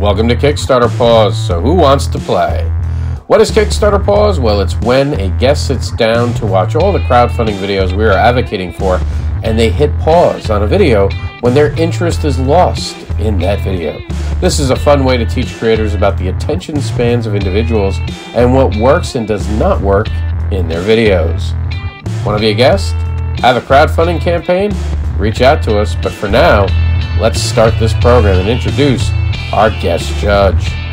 Welcome to Kickstarter Pause. So, who wants to play? What is Kickstarter Pause? Well, it's when a guest sits down to watch all the crowdfunding videos we are advocating for, and they hit pause on a video when their interest is lost in that video. This is a fun way to teach creators about the attention spans of individuals and what works and does not work in their videos. Want to be a guest? Have a crowdfunding campaign? Reach out to us, but for now, let's start this program and introduce our guest judge.